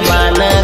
mana